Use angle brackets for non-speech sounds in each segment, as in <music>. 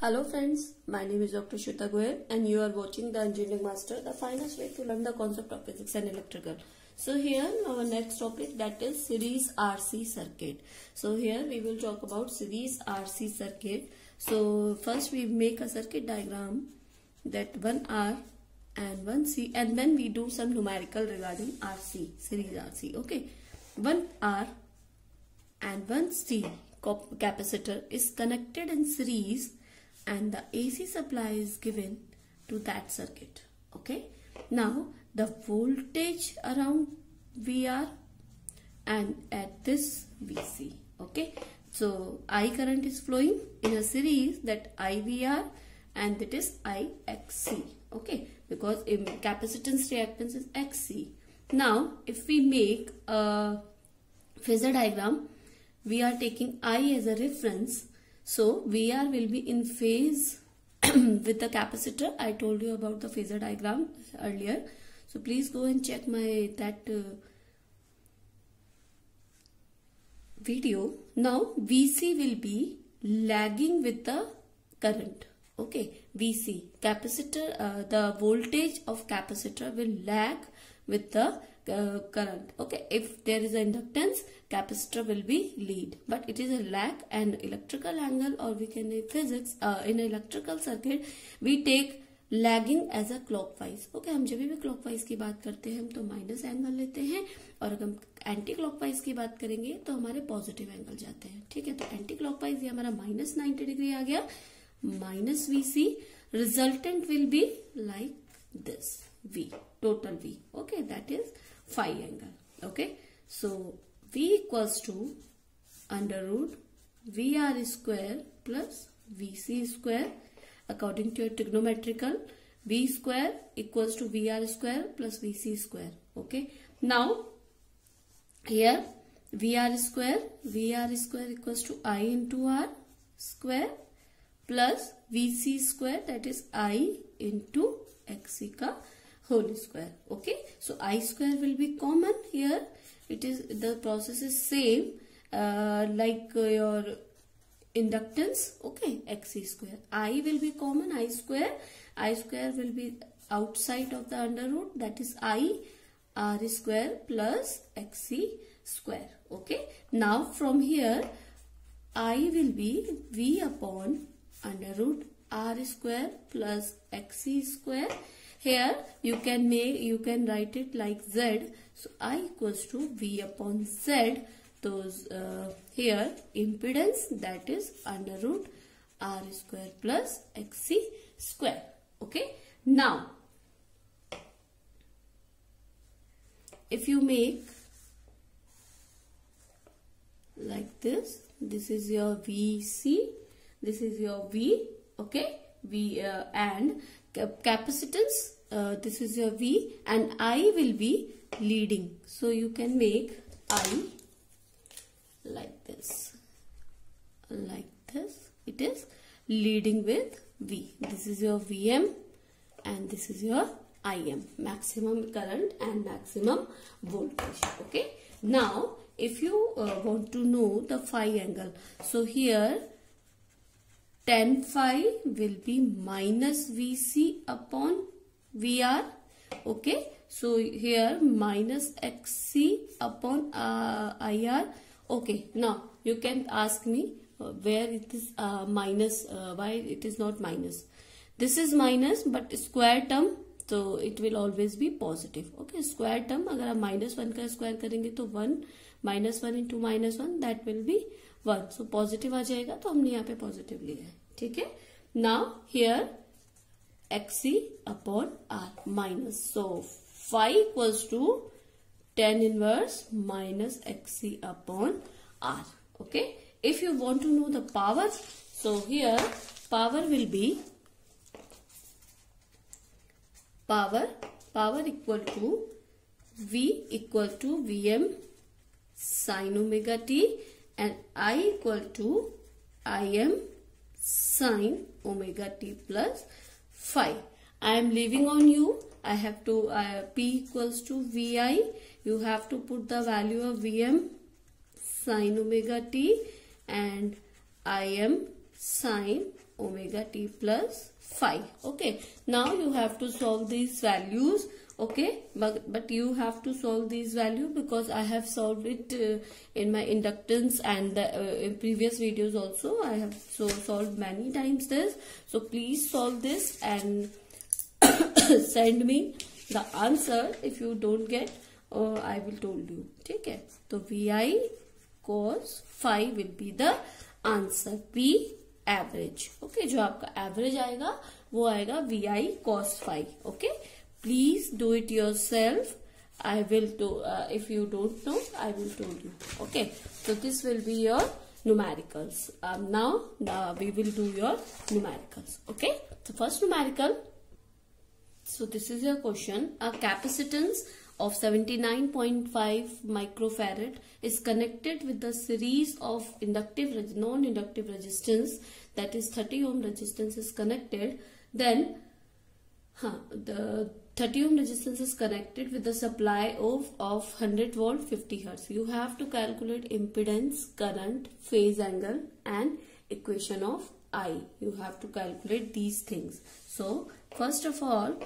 Hello friends, my name is Dr. Shweta Goyal and you are watching the Engineering Master, the finest way to learn the concept of physics and electrical. So here our next topic that is series RC circuit. So here we will talk about series RC circuit. So first we make a circuit diagram that one R and one C and then we do some numerical regarding RC, series RC. Okay, one R and one C capacitor is connected in series and the AC supply is given to that circuit. Okay. Now the voltage around VR and at this VC. Okay. So I current is flowing in a series that IVR and that is IXC. Okay. Because in capacitance reactance is XC. Now if we make a phasor diagram we are taking I as a reference so VR will be in phase <clears throat> with the capacitor. I told you about the phasor diagram earlier. So please go and check my that uh, video. Now VC will be lagging with the current. Okay, VC capacitor, uh, the voltage of capacitor will lag with the uh, current okay if there is an inductance capacitor will be lead. But it is a lag and electrical angle or we can say physics uh, in electrical circuit we take lagging as a clockwise okay हम जब भी clockwise की बात करते हैं हम तो minus angle लेते हैं और अगर हम एंटी क्लॉकवाइज की बात करेंगे तो हमारे पॉजिटिव एंगल जाते हैं। ठीक है तो एंटी क्लॉकवाइज ये हमारा माइनस नाइन्टी डिग्री आ गया। Minus V C resultant will be like this we total we okay that is five angle okay so v equals to under root vr square plus vc square according to your trigonometrical v square equals to vr square plus vc square okay? Now here vr square vr square equals to i into r square plus vc square that is i into xc ka whole square okay? So i square will be common here it is the process is same uh, like uh, your inductance okay xc square. I will be common i square. I square will be outside of the under root that is i r square plus xc square okay. Now from here i will be v upon under root r square plus xc square. Here you can make you can write it like z. So I equals to v upon z. Those uh, here impedance that is under root r square plus xc square. Okay. Now if you make like this this is your vc this is your v okay v uh, and capacitance uh, this is your V and I will be leading. So you can make I like this. Like this. It is leading with V. This is your VM and this is your IM. Maximum current and maximum voltage. Okay? Now if you uh, want to know the phi angle so here tan phi will be minus VC upon VR. Okay. So here minus XC upon uh, IR. Okay. Now you can ask me uh, where it is uh, minus, uh, why it is not minus. This is minus but square term तो it will always be positive okay square term अगर आप minus one का square करेंगे तो one minus one into minus one that will be one so positive आ जाएगा तो हमने यहाँ पे पॉजिटिव लिया है ठीक है now here xc upon r minus. So phi equals to tan inverse minus xc upon r. Okay. If you want to know the power, so here power will be power power equal to v equal to vm sine omega t and i equal to im sine omega t plus phi. I am leaving on you. I have to uh, P equals to VI. You have to put the value of Vm sine omega t and Im sine omega t plus phi okay now you have to solve these values okay but but you have to solve these value because i have solved it uh, in my inductance and the, uh, in previous videos also i have so solved many times this so please solve this and send me the answer if you don't get uh, i will told you okay so vi cos phi will be the answer p average okay जो आपका average आएगा वो आएगा vi cos phi okay please do it yourself. I will do uh, if you don't know i will tell you. Okay. So this will be your numericals. Um, now now we will do your numericals. Okay. So first numerical. So this is your question. A capacitance of 79.5 microfarad is connected with a series of inductive non-inductive resistance that is 30 ohm resistance is connected then huh, the 30 ohm resistance is connected with the supply of, of 100 volt 50 hertz. You have to calculate impedance, current, phase angle and equation of I. You have to calculate these things. So first of all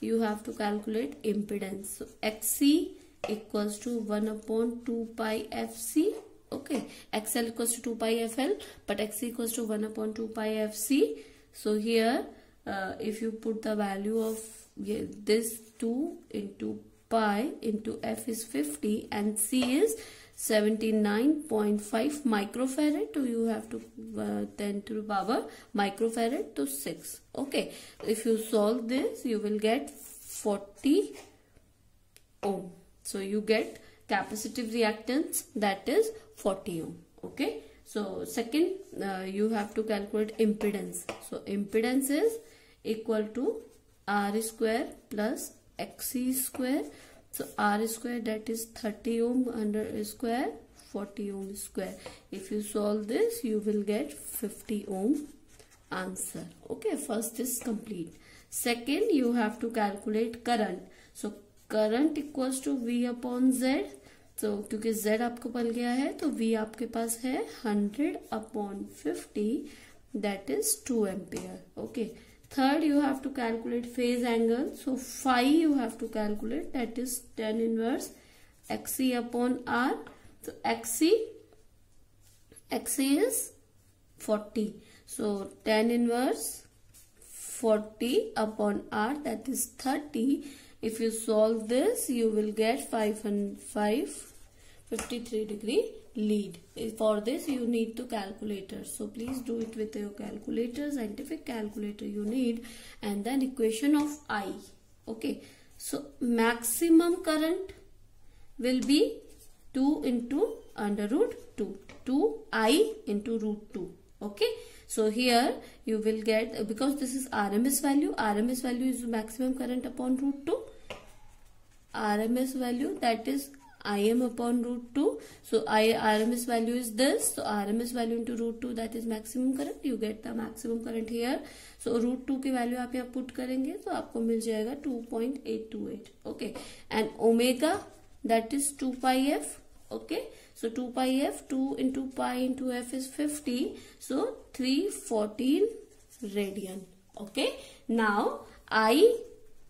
you have to calculate impedance. So XC equals to 1 upon 2 pi FC. Okay, XL equals to 2 pi FL but XC equals to 1 upon 2 pi FC. So here uh, if you put the value of this 2 into pi into f is 50 and c is 79.5 microfarad so you have to uh, 10 to the power microfarad to 6 okay if you solve this you will get 40 ohm. So you get capacitive reactance that is 40 ohm. Okay so second uh, you have to calculate impedance. So impedance is equal to R square plus XC square so R square that is thirty ohm under square forty ohm square if you solve this you will get fifty ohm answer okay first is complete second you have to calculate current so current equal to V upon Z तो क्योंकि z आपको बन गया है तो v आपके पास है 100 upon 50 that is 2 ampere okay. Third, you have to calculate phase angle. So, phi you have to calculate that is tan inverse xc upon r. So, xc, xc is 40. So, tan inverse 40 upon r that is 30. If you solve this, you will get 5 and 5, 53 degree lead. Eh, for this you need to calculator. So please do it with your calculator, scientific calculator you need and then equation of I. Okay. So maximum current will be 2 into under root 2. 2 I into root 2. Okay. So here you will get because this is RMS value. RMS value is maximum current upon root 2. RMS value that is Im upon root 2. So I, RMS value is this. So RMS value into root 2 that is maximum current. You get the maximum current here. So root 2 की value आप यहाँ put करेंगे तो आपको मिल जाएगा 2.828. Okay. And omega that is 2 pi f. Okay. So 2 pi f 2 into pi into f is 50. So 314 radian. Okay. Now I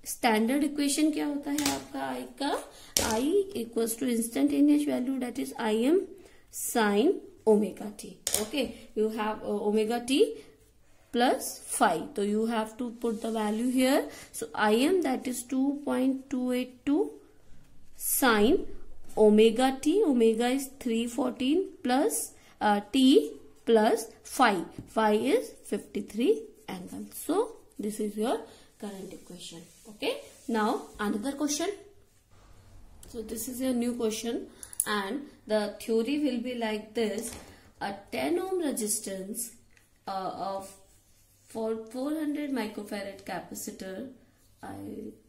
standard equation क्या होता है आपका? आई का I equals to instant in instantaneous value that is I M sine omega T okay you have omega T plus five so you have to put the value here so I M that is two point two eight two sine omega T omega is three fourteen plus T plus five five is fifty three angle so this is your current equation okay? Now another question. So this is a new question and the theory will be like this. A 10 ohm resistance uh, of for 400 microfarad capacitor i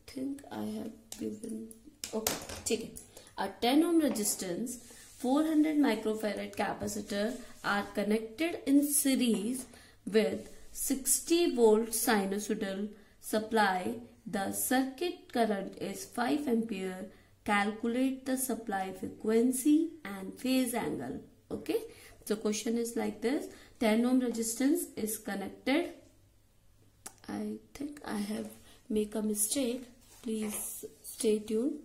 think i have given okay take it. A 10 ohm resistance 400 microfarad capacitor are connected in series with 60 volt sinusoidal supply, the circuit current is 5 ampere. Calculate the supply frequency and phase angle. Okay. So question is like this. 10 ohm resistance is connected i think i have make a mistake please stay tuned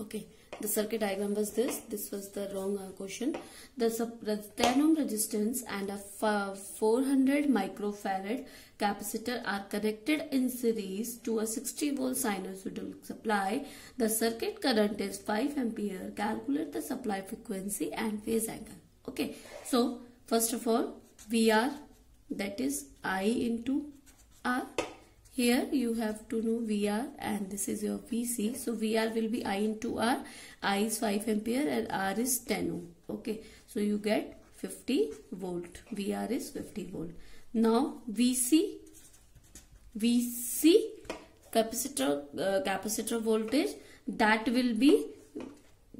okay the circuit diagram was this. This was the wrong uh, question. The, the 10 ohm resistance and a 400 microfarad capacitor are connected in series to a 60 volt sinusoidal supply. The circuit current is 5 ampere. Calculate the supply frequency and phase angle. Okay. So first of all vr that is i into r here you have to know VR and this is your VC. So VR will be I into R. I is 5 ampere and R is 10 ohm. Okay. So you get 50 volt. VR is 50 volt. Now VC, VC capacitor, uh, capacitor voltage that will be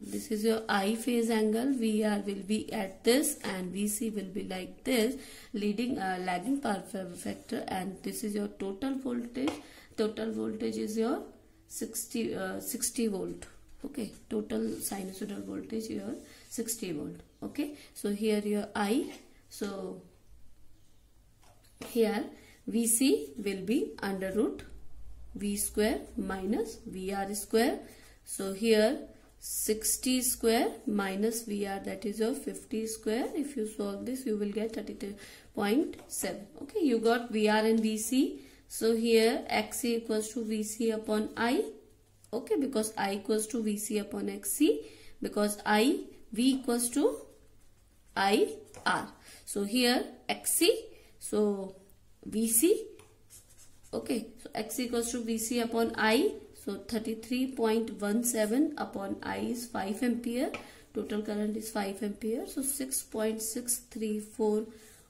this is your I phase angle. VR will be at this and VC will be like this leading uh, lagging power factor. And this is your total voltage. Total voltage is your 60 uh, 60 volt. Okay. Total sinusoidal voltage is your 60 volt. Okay. So here your I so here VC will be under root V square minus VR square. So here 60 square minus VR that is your 50 square. If you solve this you will get 32.7 okay you got VR and VC so here XC equals to VC upon I. Okay because I equals to VC upon XC because I V equals to I R. So here XC so VC okay so X equals to VC upon I so 33.17 upon I is 5 ampere. Total current is 5 ampere. So 6.634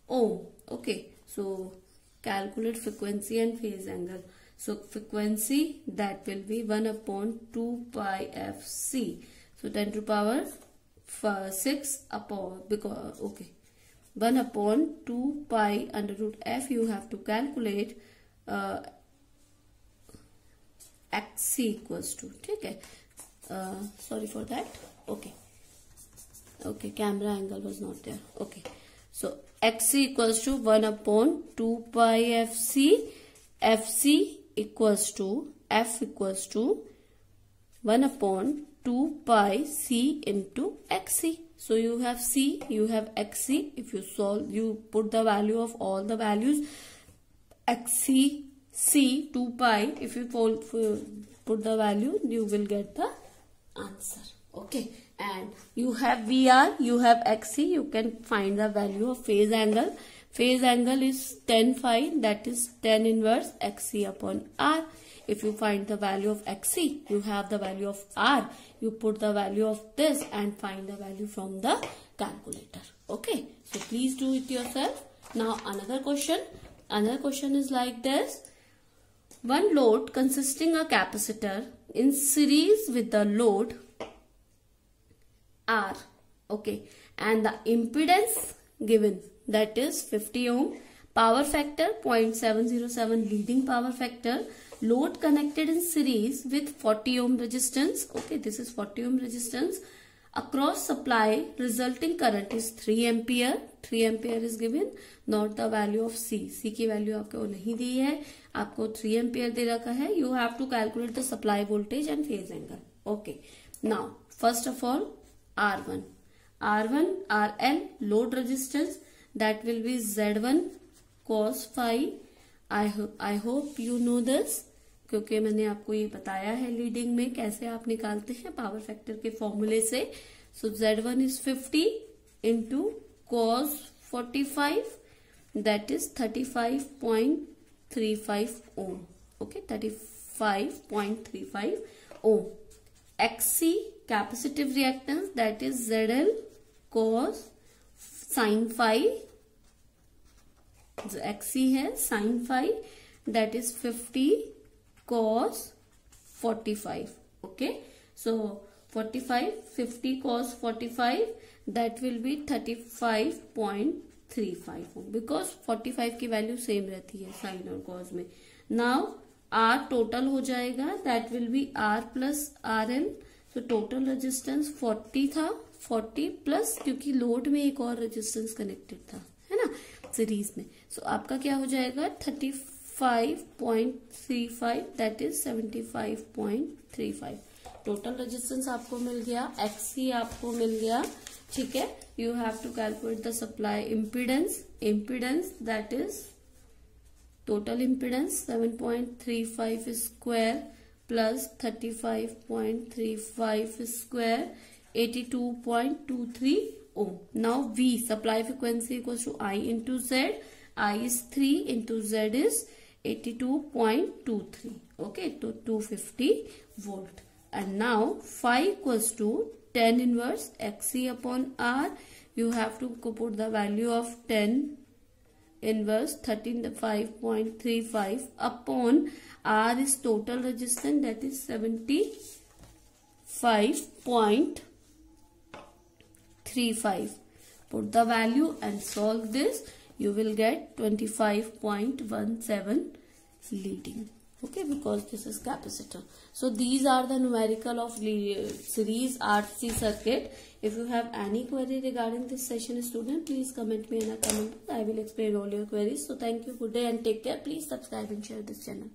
ohm. Okay. So calculate frequency and phase angle. So frequency that will be 1 upon 2 pi fc. So 10 to power 6 upon because okay 1 upon 2 pi under root f you have to calculate uh, x equals to ठीक है sorry for that okay okay camera angle was not there okay so xc equals to 1 upon 2 pi fc fc equals to f equals to 1 upon 2 pi c into xc so you have c you have xc if you solve you put the value of all the values xc c 2 pi if you uh, put the value you will get the answer. Okay. And you have VR you have XC you can find the value of phase angle. Phase angle is tan phi that is tan inverse XC upon R. If you find the value of XC you have the value of R. You put the value of this and find the value from the calculator. Okay. So please do it yourself. Now another question. Another question is like this one load consisting a capacitor in series with the load R. Okay. And the impedance given that is 50 ohm. Power factor 0.707 leading power factor. Load connected in series with 40 ohm resistance. Okay. This is 40 ohm resistance. Across supply resulting current is 3 ampere. 3 ampere is given. Not the value of C. C की value आपको नहीं दी है आपको three ampere दे रखा है you have to calculate the supply voltage and phase angle okay now first of all R one R one R L load resistance that will be Z one cos five I I hope you know this क्योंकि मैंने आपको ये बताया है leading में कैसे आप निकालते हैं पावर फैक्टर के फॉर्मूले से। So Z one is fifty into cos forty five that is thirty five point three five ohm okay thirty five point three five ohm XC capacitive reactance that is Z L cos sine five जो XC है sine five that is fifty cos 45 okay? So 45 50 cos 45 that will be 35. Three five ohm because forty five की value same रहती है sign और cause में. Now are total हो जाएगा that will be R plus R L तो total resistance forty था forty plus क्योंकि लोड में एक और रेजिस्टेंस कनेक्टेड था है ना? सीरीज़ में. सो so, आपका क्या हो जाएगा? Thirty five point three five that is seventy five point three five total resistance आपको मिल गया एक्सी आपको मिल गया, ठीक है you have to calculate the supply impedance impedance that is total impedance 7.35 square plus 35.35 square 82.23 ohm. Now V, supply frequency equals to I into Z. I is 3 into Z is 82.23. Okay, to 250 volt. And now phi equals to tan inverse XC upon R. You have to put the value of tan inverse 35.35 upon R is total resistance that is 75.35 put the value and solve this you will get 25.17 leading. Okay because this is capacitor. So these are the numerical of series RC circuit. If you have any query regarding this session student please comment me in a comment. I will explain all your queries. So thank you. Good day and take care. Please subscribe and share this channel